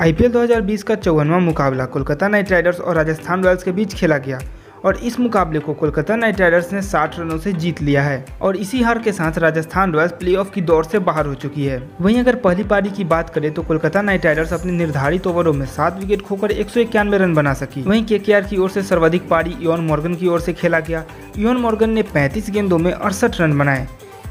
IPL 2020 का चौवनवा मुकाबला Kolkata night Riders और राजस्थान रॉयल्स के बीच खेला गया और इस मुकाबले को कोलकाता नाइट राइडर्स ने 60 रनों से जीत लिया है और इसी हार के साथ राजस्थान रॉयल्स प्लेऑफ की दौड़ से बाहर हो चुकी है। वहीं अगर पहली पारी की बात करें तो कोलकाता नाइट राइडर्स अपने निर्धारित ओवरों में सात विकेट खोकर एक सौ इक्यानवे रन बना सकी। वहीं के की ओर से सर्वाधिक पारी योन मॉर्गन की ओर से खेला गया। योन मॉर्गन ने पैंतीस गेंदों में अड़सठ रन बनाए।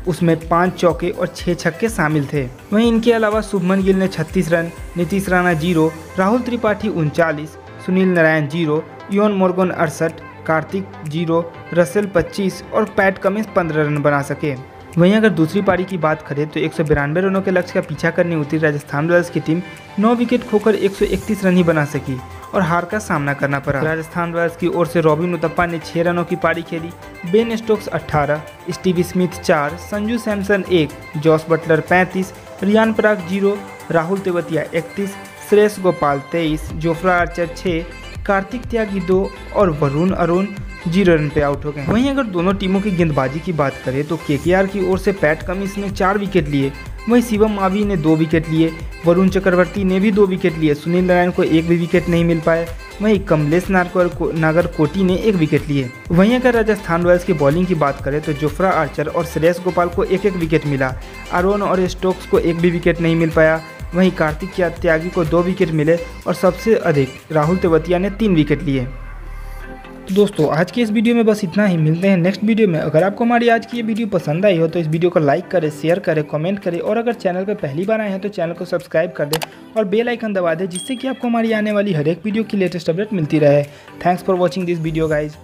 उसमें पाँच चौके और छः छक्के शामिल थे। वहीं इनके अलावा शुभमन गिल ने 36 रन, नीतीश राणा ज़ीरो, राहुल त्रिपाठी उनचालीस, Sunil Narine zero, Eoin Morgan अड़सठ, कार्तिक ज़ीरो, रसेल 25 और पैट कमिंस 15 रन बना सके। वहीं अगर दूसरी पारी की बात करें तो एक रनों के लक्ष्य का पीछा करने उतरी राजस्थान रॉयल्स की टीम 9 विकेट खोकर 131 रन ही बना सकी। और हार का सामना करना पड़ा। राजस्थान रॉयल्स की ओर से रॉबिन उतप्पा ने छह रनों की पारी खेली। बेन स्टोक्स 18, स्टीवी स्मिथ चार संजू सैमसन एक Jos Buttler 35, Riyan Parag zero Rahul Tewatia इकतीस श्रेयस गोपाल तेईस जोफ्रा आर्चर छः कार्तिक त्यागी दो और वरुण अरुण ज़ीरो रन पे आउट हो गए। वहीं अगर दोनों टीमों की गेंदबाजी की बात करें तो के की ओर से पैट कमिंस ने चार विकेट लिए। वहीं शिवम मावी ने दो विकेट लिए वरुण चक्रवर्ती ने भी दो विकेट लिए सुनील नारायण को एक भी विकेट नहीं मिल पाए। वहीं कमलेश नागर को, नागर कोटी ने एक विकेट लिए। वहीं अगर राजस्थान रॉयल्स की बॉलिंग की बात करें तो जोफ्रा आर्चर और श्रेयस गोपाल को एक एक विकेट मिला। अरोन और स्टोक्स को एक भी विकेट नहीं मिल पाया। वहीं कार्तिक त्यागी को दो विकेट मिले और सबसे अधिक राहुल तेवतिया ने तीन विकेट लिए। तो दोस्तों, आज की इस वीडियो में बस इतना ही। मिलते हैं नेक्स्ट वीडियो में। अगर आपको हमारी आज की ये वीडियो पसंद आई हो तो इस वीडियो को लाइक करें शेयर करें कमेंट करें और अगर चैनल पर पहली बार आए हैं तो चैनल को सब्सक्राइब कर दें और बेल आइकन दबा दें जिससे कि आपको हमारी आने वाली हर एक वीडियो की लेटेस्ट अपडेट मिलती रहे। Thanks for watching this video guys